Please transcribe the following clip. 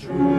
true.